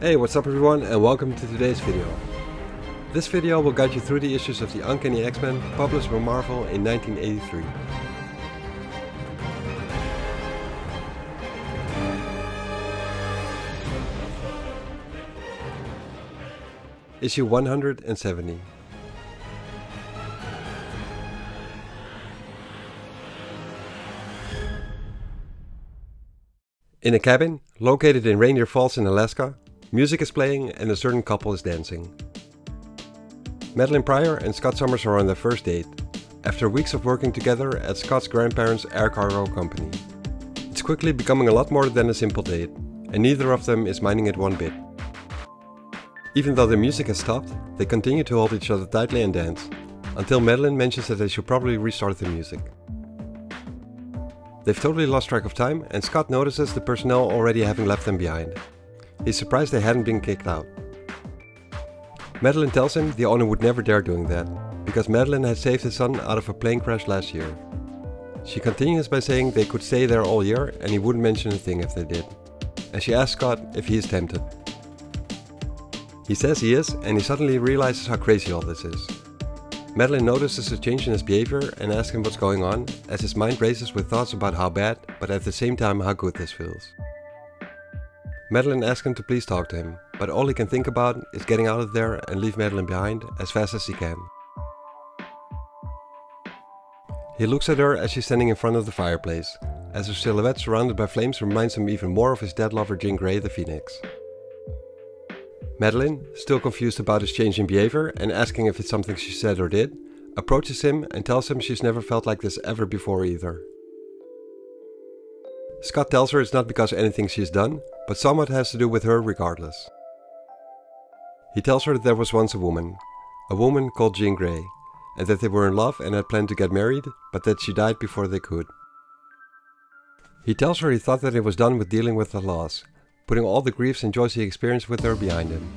Hey, what's up everyone and welcome to today's video. This video will guide you through the issues of the Uncanny X-Men published by Marvel in 1983. Issue 170 In a cabin, located in Reindeer Falls in Alaska, music is playing and a certain couple is dancing. Madelyne Pryor and Scott Summers are on their first date, after weeks of working together at Scott's grandparents' air cargo company. It's quickly becoming a lot more than a simple date, and neither of them is minding it one bit. Even though the music has stopped, they continue to hold each other tightly and dance, until Madelyne mentions that they should probably restart the music. They've totally lost track of time and Scott notices the personnel already having left them behind. He's surprised they hadn't been kicked out. Madelyne tells him the owner would never dare doing that, because Madelyne had saved his son out of a plane crash last year. She continues by saying they could stay there all year and he wouldn't mention a thing if they did. And she asks Scott if he is tempted. He says he is and he suddenly realizes how crazy all this is. Madelyne notices a change in his behavior and asks him what's going on, as his mind races with thoughts about how bad, but at the same time how good this feels. Madelyne asks him to please talk to him, but all he can think about is getting out of there and leave Madelyne behind as fast as he can. He looks at her as she's standing in front of the fireplace, as her silhouette surrounded by flames reminds him even more of his dead lover Jean Grey the Phoenix. Madelyne, still confused about his change in behavior and asking if it's something she said or did, approaches him and tells him she's never felt like this ever before either. Scott tells her it's not because anything she's done, but somewhat has to do with her regardless. He tells her that there was once a woman, a woman called Jean Grey, and that they were in love and had planned to get married, but that she died before they could. He tells her he thought that he was done with dealing with the loss, putting all the griefs and joys he experienced with her behind him.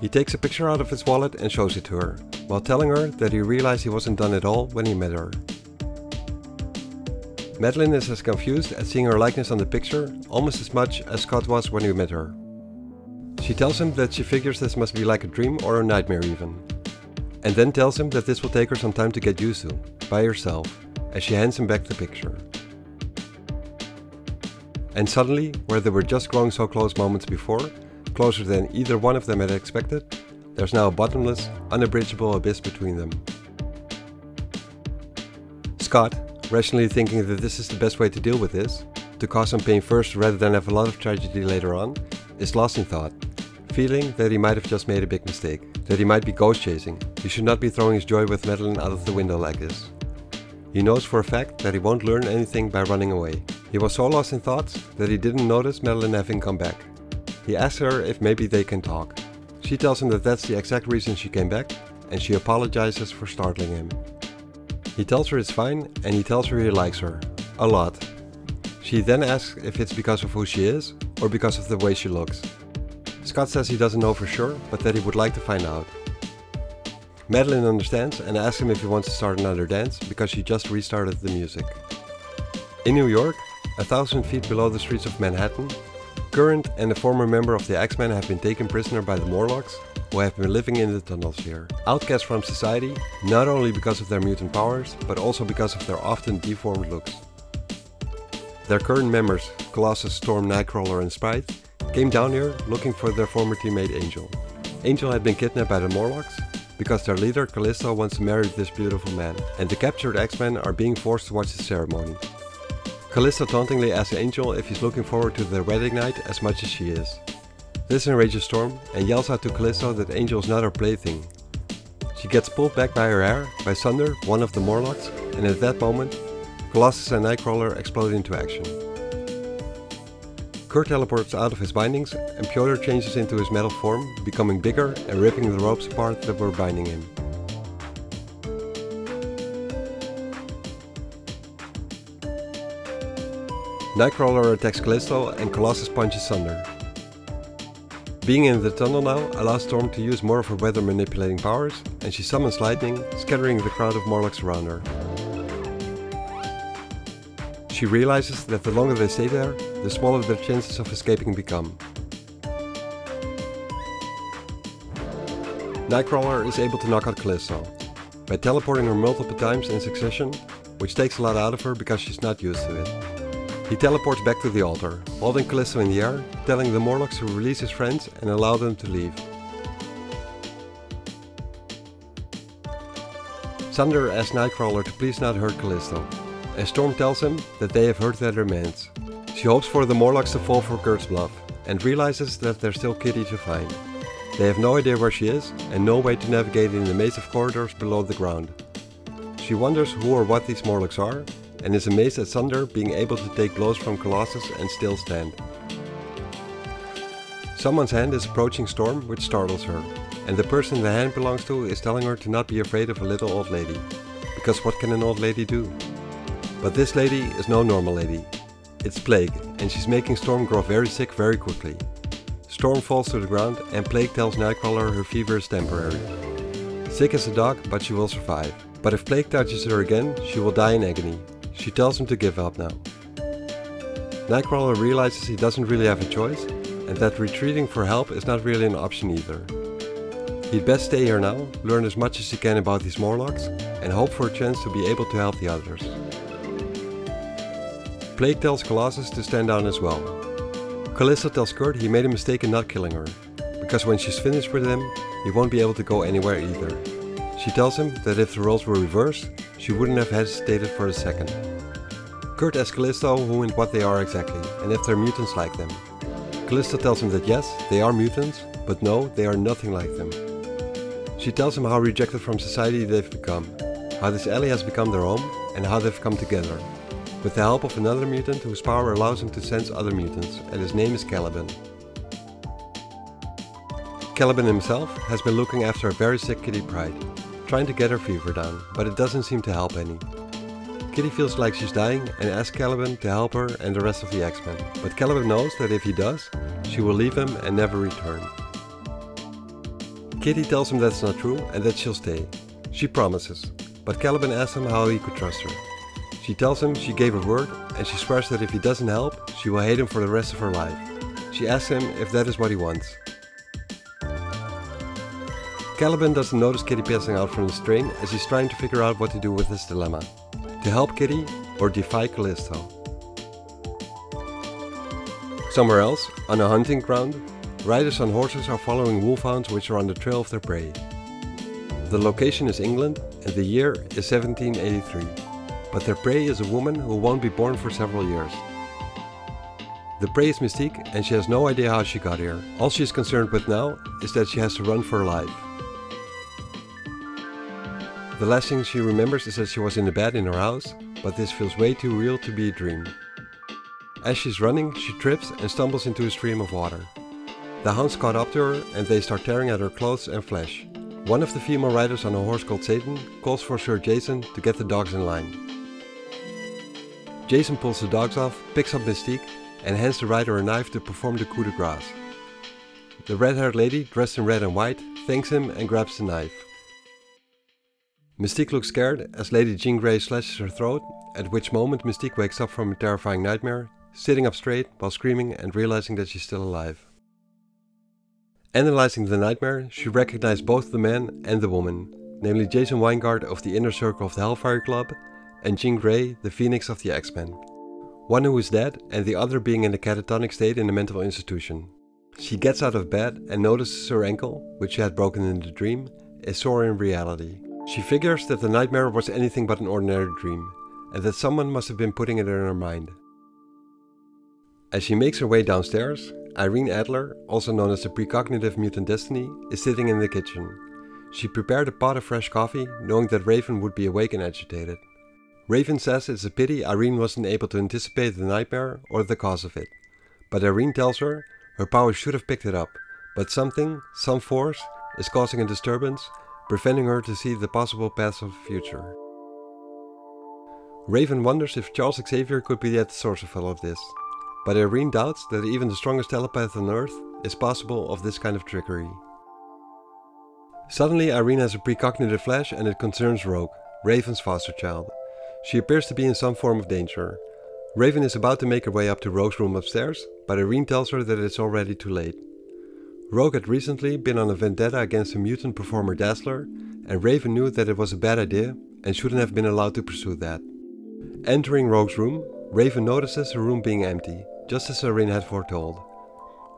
He takes a picture out of his wallet and shows it to her, while telling her that he realized he wasn't done at all when he met her. Madelyne is as confused at seeing her likeness on the picture almost as much as Scott was when he met her. She tells him that she figures this must be like a dream or a nightmare even. And then tells him that this will take her some time to get used to, by herself, as she hands him back the picture. And suddenly, where they were just growing so close moments before, closer than either one of them had expected, there's now a bottomless, unabridgeable abyss between them. Scott, rationally thinking that this is the best way to deal with this, to cause some pain first rather than have a lot of tragedy later on, is lost in thought, feeling that he might have just made a big mistake, that he might be ghost chasing, he should not be throwing his joy with Madelyne out of the window like this. He knows for a fact that he won't learn anything by running away, he was so lost in thoughts that he didn't notice Madelyne having come back. He asks her if maybe they can talk. She tells him that that's the exact reason she came back, and she apologizes for startling him. He tells her it's fine, and he tells her he likes her. A lot. She then asks if it's because of who she is, or because of the way she looks. Scott says he doesn't know for sure, but that he would like to find out. Madelyne understands and asks him if he wants to start another dance because she just restarted the music. In New York, a thousand feet below the streets of Manhattan, current and a former member of the X-Men have been taken prisoner by the Morlocks, who have been living in the tunnels here. Outcast from society, not only because of their mutant powers, but also because of their often deformed looks. Their current members, Colossus, Storm, Nightcrawler and Sprite, came down here looking for their former teammate Angel. Angel had been kidnapped by the Morlocks, because their leader Callisto wants to marry this beautiful man, and the captured X-Men are being forced to watch the ceremony. Callisto tauntingly asks Angel if he's looking forward to their wedding night as much as she is. This enrages Storm and yells out to Callisto that Angel is not her plaything. She gets pulled back by her hair by Sunder, one of the Morlocks, and at that moment, Colossus and Nightcrawler explode into action. Kurt teleports out of his bindings and Pyotr changes into his metal form, becoming bigger and ripping the ropes apart that were binding him. Nightcrawler attacks Callisto and Colossus punches Sunder. Being in the tunnel now allows Storm to use more of her weather manipulating powers, and she summons lightning, scattering the crowd of Morlocks around her. She realizes that the longer they stay there, the smaller their chances of escaping become. Nightcrawler is able to knock out Callisto by teleporting her multiple times in succession, which takes a lot out of her because she's not used to it. He teleports back to the altar, holding Callisto in the air, telling the Morlocks to release his friends and allow them to leave. Sunder asks Nightcrawler to please not hurt Callisto, and Storm tells him that they have heard their demands. She hopes for the Morlocks to fall for Kurt's bluff, and realizes that there's still Kitty to find. They have no idea where she is, and no way to navigate in the maze of corridors below the ground. She wonders who or what these Morlocks are, and is amazed at Sunder being able to take blows from Colossus and still stand. Someone's hand is approaching Storm, which startles her, and the person the hand belongs to is telling her to not be afraid of a little old lady. Because what can an old lady do? But this lady is no normal lady. It's Plague, and she's making Storm grow very sick very quickly. Storm falls to the ground, and Plague tells Nightcrawler her fever is temporary. Sick as a dog, but she will survive. But if Plague touches her again, she will die in agony. She tells him to give up now. Nightcrawler realizes he doesn't really have a choice, and that retreating for help is not really an option either. He'd best stay here now, learn as much as he can about these Morlocks, and hope for a chance to be able to help the others. Plague tells Colossus to stand down as well. Callisto tells Kurt he made a mistake in not killing her, because when she's finished with him, he won't be able to go anywhere either. She tells him that if the roles were reversed, she wouldn't have hesitated for a second. Kurt asks Callisto who and what they are exactly, and if they're mutants like them. Callisto tells him that yes, they are mutants, but no, they are nothing like them. She tells him how rejected from society they've become, how this alley has become their home, and how they've come together. With the help of another mutant whose power allows him to sense other mutants, and his name is Caliban. Caliban himself has been looking after a very sick Kitty Pryde, trying to get her fever down, but it doesn't seem to help any. Kitty feels like she's dying and asks Caliban to help her and the rest of the X-Men, but Caliban knows that if he does, she will leave him and never return. Kitty tells him that's not true and that she'll stay. She promises, but Caliban asks him how he could trust her. She tells him she gave her word and she swears that if he doesn't help, she will hate him for the rest of her life. She asks him if that is what he wants. Caliban doesn't notice Kitty passing out from the strain as he's trying to figure out what to do with his dilemma. To help Kitty or defy Callisto. Somewhere else, on a hunting ground, Riders on horses are following wolfhounds which are on the trail of their prey. The location is England and the year is 1783, but their prey is a woman who won't be born for several years. The prey is Mystique and she has no idea how she got here. All she is concerned with now is that she has to run for her life. The last thing she remembers is that she was in the bed in her house, but this feels way too real to be a dream. As she's running, she trips and stumbles into a stream of water. The hounds caught up to her and they start tearing at her clothes and flesh. One of the female riders on a horse called Satan calls for Sir Jason to get the dogs in line. Jason pulls the dogs off, picks up Mystique, and hands the rider a knife to perform the coup de grace. The red-haired lady, dressed in red and white, thanks him and grabs the knife. Mystique looks scared as Lady Jean Grey slashes her throat, at which moment Mystique wakes up from a terrifying nightmare, sitting up straight while screaming and realizing that she's still alive. Analyzing the nightmare, she recognized both the man and the woman, namely Jason Wyngarde of the Inner Circle of the Hellfire Club and Jean Grey, the Phoenix of the X-Men. One who is dead and the other being in a catatonic state in a mental institution. She gets out of bed and notices her ankle, which she had broken in the dream, is sore in reality. She figures that the nightmare was anything but an ordinary dream, and that someone must have been putting it in her mind. As she makes her way downstairs, Irene Adler, also known as the precognitive mutant Destiny, is sitting in the kitchen. She prepared a pot of fresh coffee, knowing that Raven would be awake and agitated. Raven says it's a pity Irene wasn't able to anticipate the nightmare or the cause of it. But Irene tells her her powers should have picked it up, but something, some force, is causing a disturbance, preventing her to see the possible paths of the future. Raven wonders if Charles Xavier could be at the source of all of this, but Irene doubts that even the strongest telepath on Earth is possible of this kind of trickery. Suddenly Irene has a precognitive flash and it concerns Rogue, Raven's foster child. She appears to be in some form of danger. Raven is about to make her way up to Rogue's room upstairs, but Irene tells her that it's already too late. Rogue had recently been on a vendetta against a mutant performer Dazzler, and Raven knew that it was a bad idea and shouldn't have been allowed to pursue that. Entering Rogue's room, Raven notices her room being empty, just as Irene had foretold.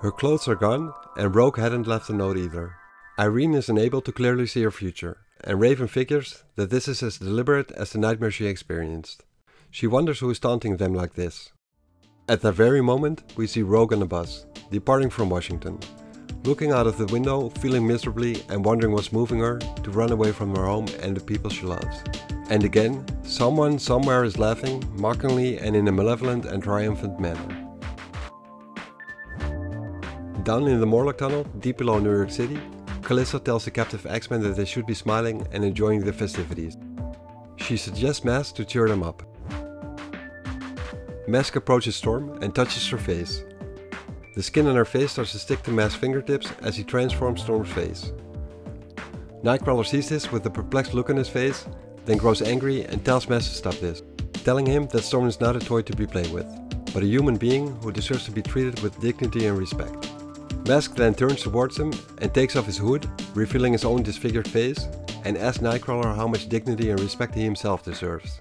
Her clothes are gone, and Rogue hadn't left a note either. Irene is unable to clearly see her future, and Raven figures that this is as deliberate as the nightmare she experienced. She wonders who is taunting them like this. At that very moment, we see Rogue on a bus, departing from Washington, looking out of the window, feeling miserably and wondering what's moving her to run away from her home and the people she loves. And again, someone somewhere is laughing, mockingly and in a malevolent and triumphant manner. Down in the Morlock Tunnel, deep below New York City, Callisto tells the captive X-Men that they should be smiling and enjoying the festivities. She suggests Masque to cheer them up. Masque approaches Storm and touches her face. The skin on her face starts to stick to Masque's fingertips as he transforms Storm's face. Nightcrawler sees this with a perplexed look on his face, then grows angry and tells Masque to stop this, telling him that Storm is not a toy to be played with, but a human being who deserves to be treated with dignity and respect. Masque then turns towards him and takes off his hood, revealing his own disfigured face, and asks Nightcrawler how much dignity and respect he himself deserves.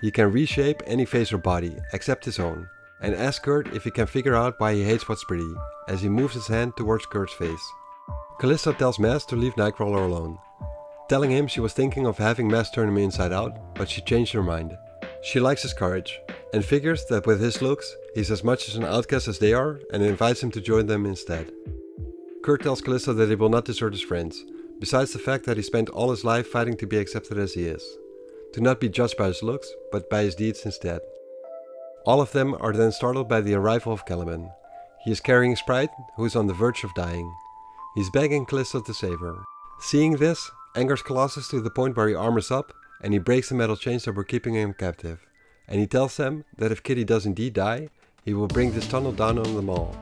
He can reshape any face or body, except his own, and asks Kurt if he can figure out why he hates what's pretty, as he moves his hand towards Kurt's face. Callisto tells Masque to leave Nightcrawler alone, telling him she was thinking of having Masque turn him inside out, but she changed her mind. She likes his courage, and figures that with his looks, he's as much as an outcast as they are and invites him to join them instead. Kurt tells Callisto that he will not desert his friends, besides the fact that he spent all his life fighting to be accepted as he is. To not be judged by his looks, but by his deeds instead. All of them are then startled by the arrival of Caliban. He is carrying Sprite, who is on the verge of dying. He's begging Callisto to save her. Seeing this, angers Colossus to the point where he armors up and he breaks the metal chains that were keeping him captive and he tells them that if Kitty does indeed die, he will bring this tunnel down on them all.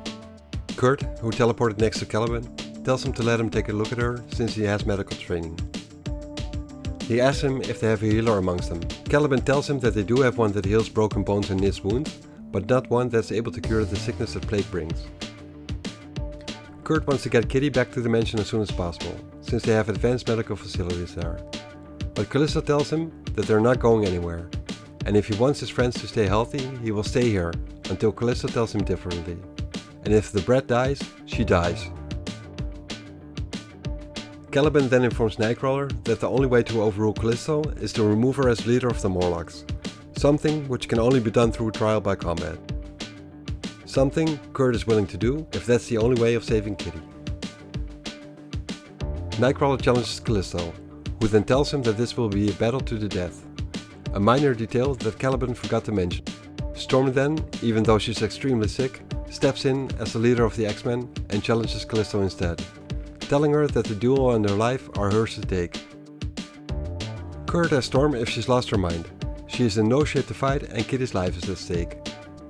Kurt, who teleported next to Caliban, tells him to let him take a look at her since he has medical training. He asks him if they have a healer amongst them. Caliban tells him that they do have one that heals broken bones and knits wounds, but not one that's able to cure the sickness that plague brings. Kurt wants to get Kitty back to the mansion as soon as possible, since they have advanced medical facilities there. But Callisto tells him that they're not going anywhere, and if he wants his friends to stay healthy, he will stay here until Callisto tells him differently. And if the brat dies, she dies. Caliban then informs Nightcrawler that the only way to overrule Callisto is to remove her as leader of the Morlocks, something which can only be done through trial by combat. Something Kurt is willing to do if that's the only way of saving Kitty. Nightcrawler challenges Callisto, who then tells him that this will be a battle to the death. A minor detail that Caliban forgot to mention. Storm then, even though she's extremely sick, steps in as the leader of the X-Men and challenges Callisto instead, telling her that the duel and her life are hers to take. Kurt asks Storm if she's lost her mind. She is in no shape to fight and Kitty's life is at stake.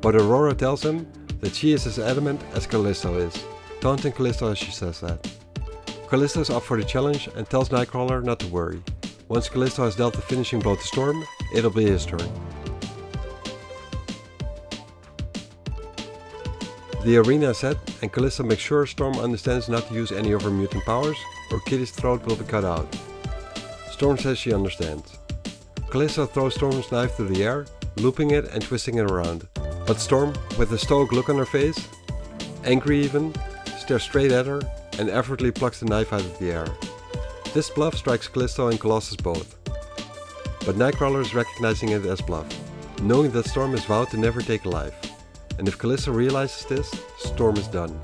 But Ororo tells him that she is as adamant as Callisto is, taunting Callisto as she says that. Callisto is up for the challenge and tells Nightcrawler not to worry. Once Callisto has dealt the finishing blow to Storm, it'll be his turn. The arena is set, and Callisto makes sure Storm understands not to use any of her mutant powers, or Kitty's throat will be cut out. Storm says she understands. Callisto throws Storm's knife through the air, looping it and twisting it around. But Storm, with a stoic look on her face, angry even, stares straight at her and effortlessly plucks the knife out of the air. This bluff strikes Callisto and Colossus both, but Nightcrawler is recognizing it as bluff, knowing that Storm has vowed to never take a life. And if Callisto realizes this, Storm is done.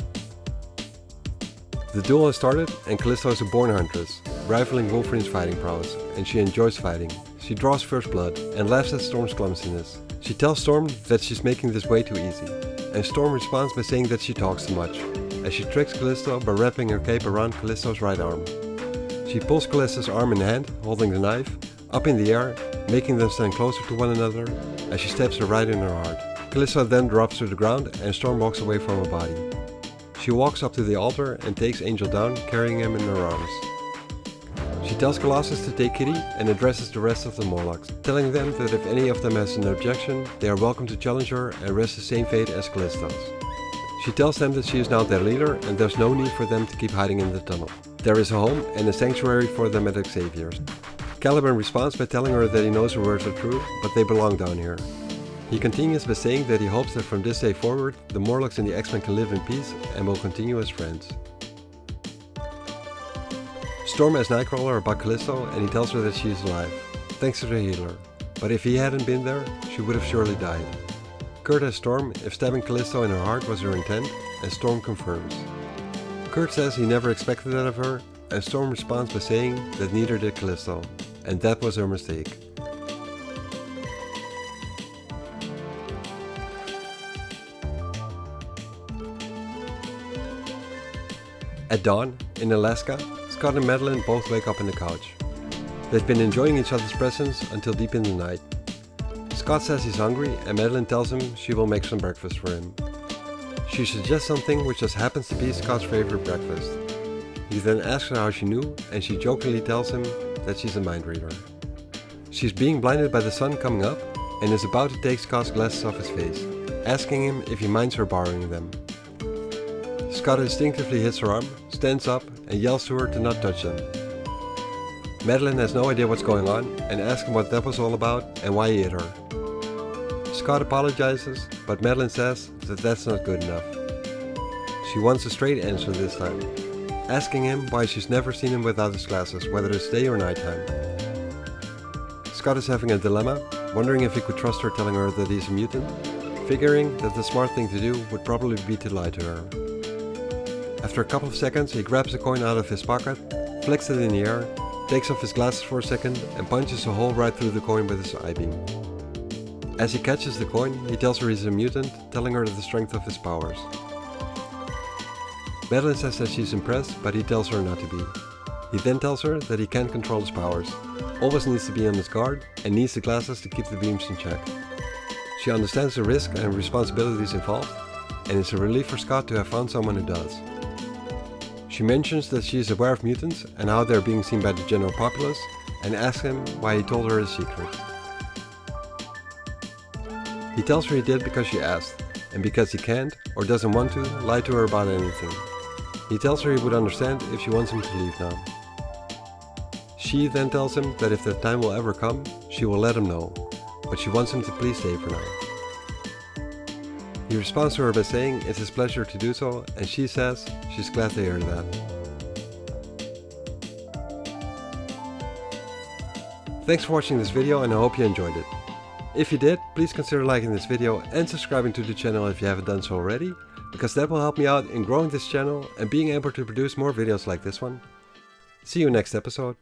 The duel has started and Callisto is a born huntress, rivaling Wolverine's fighting prowess, and she enjoys fighting. She draws first blood and laughs at Storm's clumsiness. She tells Storm that she's making this way too easy, and Storm responds by saying that she talks too much, as she tricks Callisto by wrapping her cape around Callisto's right arm. She pulls Callisto's arm in hand, holding the knife, up in the air, making them stand closer to one another as she stabs her right in her heart. Callisto then drops to the ground and Storm walks away from her body. She walks up to the altar and takes Angel down, carrying him in her arms. She tells Colossus to take Kitty and addresses the rest of the Morlocks, telling them that if any of them has an objection, they are welcome to challenge her and risk the same fate as Callisto's. She tells them that she is now their leader and there's no need for them to keep hiding in the tunnel. There is a home and a sanctuary for them at Xavier's. Caliban responds by telling her that he knows her words are true, but they belong down here. He continues by saying that he hopes that from this day forward, the Morlocks and the X-Men can live in peace and will continue as friends. Storm asks Nightcrawler about Callisto and he tells her that she is alive, thanks to the healer. But if he hadn't been there, she would have surely died. Kurt asks Storm if stabbing Callisto in her heart was her intent, and Storm confirms. Kurt says he never expected that of her, and Storm responds by saying that neither did Callisto, and that was her mistake. At dawn, in Alaska, Scott and Madelyne both wake up in the couch. They've been enjoying each other's presence until deep in the night. Scott says he's hungry and Madelyne tells him she will make some breakfast for him. She suggests something which just happens to be Scott's favorite breakfast. He then asks her how she knew and she jokingly tells him that she's a mind reader. She's being blinded by the sun coming up and is about to take Scott's glasses off his face, asking him if he minds her borrowing them. Scott instinctively hits her arm, stands up, and yells to her to not touch them. Madelyne has no idea what's going on and asks him what that was all about and why he hit her. Scott apologizes, but Madelyne says that that's not good enough. She wants a straight answer this time, asking him why she's never seen him without his glasses, whether it's day or nighttime. Scott is having a dilemma, wondering if he could trust her telling her that he's a mutant, figuring that the smart thing to do would probably be to lie to her. After a couple of seconds, he grabs a coin out of his pocket, flicks it in the air, takes off his glasses for a second, and punches a hole right through the coin with his eye beam. As he catches the coin, he tells her he's a mutant, telling her the strength of his powers. Madelyne says that she's impressed, but he tells her not to be. He then tells her that he can't control his powers, always needs to be on his guard, and needs the glasses to keep the beams in check. She understands the risk and responsibilities involved, and it's a relief for Scott to have found someone who does. She mentions that she is aware of mutants and how they are being seen by the general populace and asks him why he told her a secret. He tells her he did because she asked, and because he can't, or doesn't want to, lie to her about anything. He tells her he would understand if she wants him to leave now. She then tells him that if the time will ever come, she will let him know, but she wants him to please stay for now. He responds to her by saying it's his pleasure to do so, and she says she's glad to hear that. Thanks for watching this video and I hope you enjoyed it. If you did, please consider liking this video and subscribing to the channel if you haven't done so already, because that will help me out in growing this channel and being able to produce more videos like this one. See you next episode.